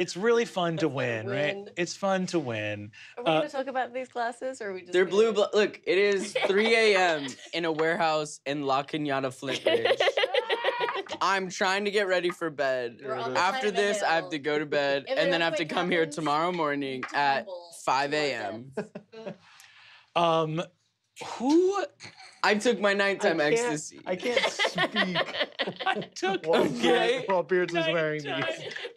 It's really fun to It's fun to win, right? It's fun to win. Are we Uh, going to talk about these classes, or are we just? They're gonna- blue. Blo- Look, it is 3 a.m. in a warehouse in La Cañada, Flintridge. I'm trying to get ready for bed. We're on the After side of a this, I have to go to bed, If and then I have to earthquake come here tomorrow morning you at 5 a.m. Um, who I took my nighttime I ecstasy. I can't speak I took while, Okay. while Beards was wearing these.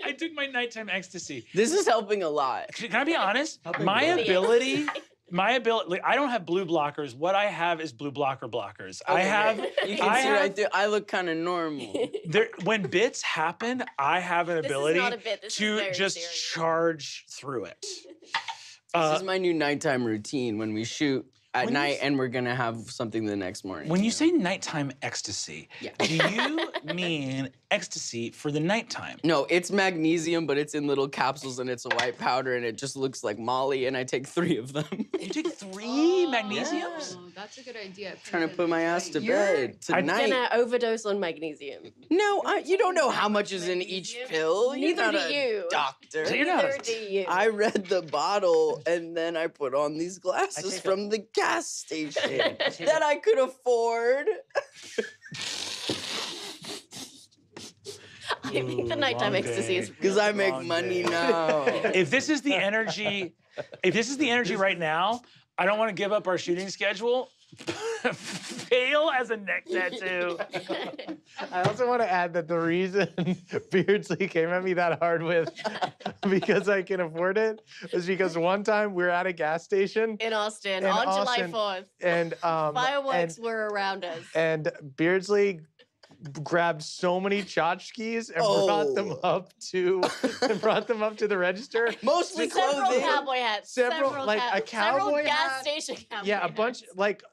I took my nighttime ecstasy. This is helping a lot. Can I be honest? Helping My both. ability, my ability. Like, I don't have blue blockers. What I have is blue blocker blockers. I have. You can I see have- right there. I look kind of normal. There, when bits happen, I have an This ability not a bit, this is to just serious. charge through it. this Uh, is my new nighttime routine when we shoot at When night and we're gonna have something the next morning. when you know? say nighttime ecstasy, Yeah. do you mean ecstasy for the nighttime? No, it's magnesium, but it's in little capsules and it's a white powder and it just looks like Molly, and I take three of them. You take three oh, magnesiums? Oh, that's a good idea. Trying to put my ass to bed tonight. I'm Gonna overdose on magnesium. No, I, you don't know how much is in each pill. You're Neither not do a you. doctor. So you're not a- Neither do you. I read the bottle and then I put on these glasses take a- from the gas station that I could afford. I think the nighttime long ecstasy is day. Because I make Long money day. now. If this is the energy, if this is the energy right now, I don't want to give up our shooting schedule. Fail as a neck tattoo. I also want to add that the reason Beardsley came at me that hard with because I can afford it was because one time we were at a gas station in Austin In on Austin, July 4th. and um Fireworks and, were around us. and Beardsley grabbed so many tchotchkes and brought them Oh. up to and brought them up to the register. Mostly several clothing. cowboy hats. Several- like ca- a cowboy several gas hat. station cowboy Yeah, a bunch hats. like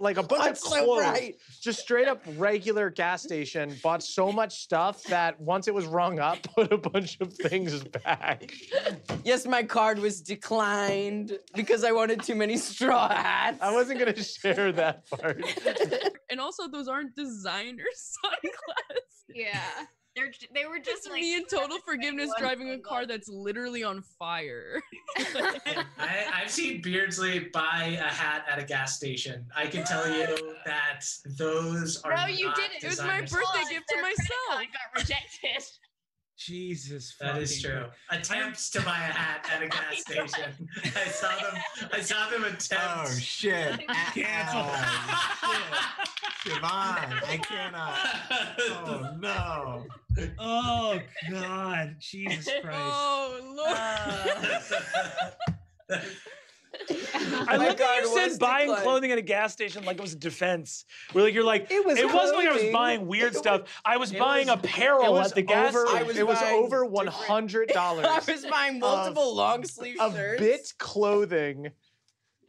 like a bunch That's of so clothes. right. Just straight up regular gas station. Bought so much stuff that once it was rung up, put a bunch of things back. Yes, my card was declined because I wanted too many straw hats. I wasn't gonna share that part. And also, those aren't designer sunglasses. Yeah. They're, they were just Just like me in total forgiveness driving a car that's literally on fire. I, I've seen Beardsley buy a hat at a gas station. I can tell you that those are. No, you not didn't. It was my birthday gift to myself. card got rejected. Jesus. That is fucking true. Attempts to buy a hat at a gas station. I saw them. I saw them attempt. Oh shit! Cancel. Oh. Siobhan, I cannot. Oh no. Oh God, Jesus Christ. oh, Lord. I My love that you said buying declined. clothing at a gas station like it was a defense. Where like you're like, It was it wasn't like I was buying weird stuff. I was it buying was- apparel It was at the gas over. station. Was it was over hundred dollars I was buying multiple long sleeve of shirts. bit clothing.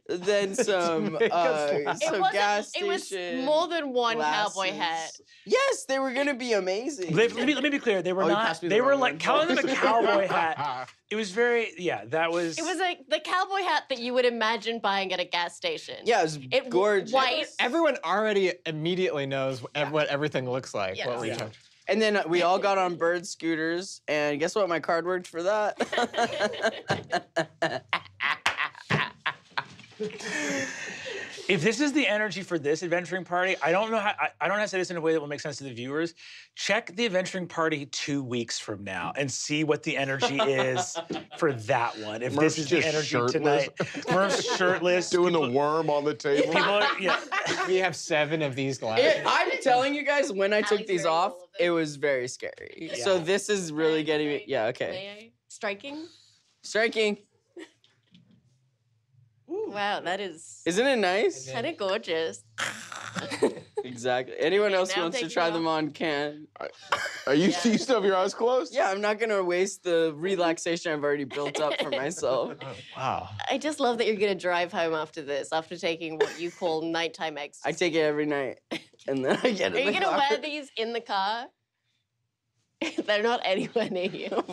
Then some uh, laugh. It some wasn't. gas it was more than one cowboy hat. Yes, they were gonna be amazing. Let, let me, let me be clear. They were Oh, not. passed the They were like one. calling them a cowboy hat. It was very yeah. That was. It was like the cowboy hat that you would imagine buying at a gas station. yeah, it was It gorgeous. white. Everyone already immediately knows ev- what everything looks like. Yes. What we Yeah. And then we all got on bird scooters, and guess what? My card worked for that. if this is the energy for this adventuring party, I don't know how. I, I don't have to say this in a way that will make sense to the viewers. Check the adventuring party two weeks from now and see what the energy is for that one. If Murph's this is the just energy shirtless. tonight, Murph's shirtless. Doing the worm on the table. people are, yeah. We have seven of these glasses. It- I'm telling you guys, when I took Ally's these off, all of them. it was very scary. So this is really getting me. Yeah, okay. Striking. Striking. Striking. Wow, that is Isn't it nice? kind of gorgeous. Exactly. Anyone Okay, else who wants to try them them on can. Are you, Yeah. you still have your eyes closed? Yeah, I'm not gonna waste the relaxation I've already built up for myself. Wow. I just love that you're gonna drive home after this, after taking what you call nighttime I take it every night, and then I get Are in you the gonna car. wear these in the car? They're not anywhere near you.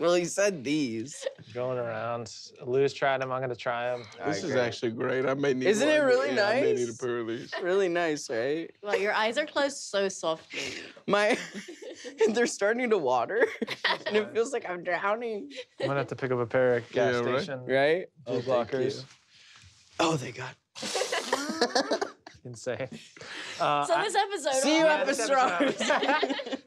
well, he said these. Going around. Lou's tried them. I'm gonna try them. This is Alright, actually great. I may need Isn't it really yeah, I may need a nice? pair of these. really nice, right? Well, your eyes are closed so softly. My they're starting to water, and it feels like I'm drowning. I'm gonna have to pick up a pair of gas Yeah, right. station Right? Oh, blockers. Oh, they got. Insane. Uh, So this episode. See you all at the stars.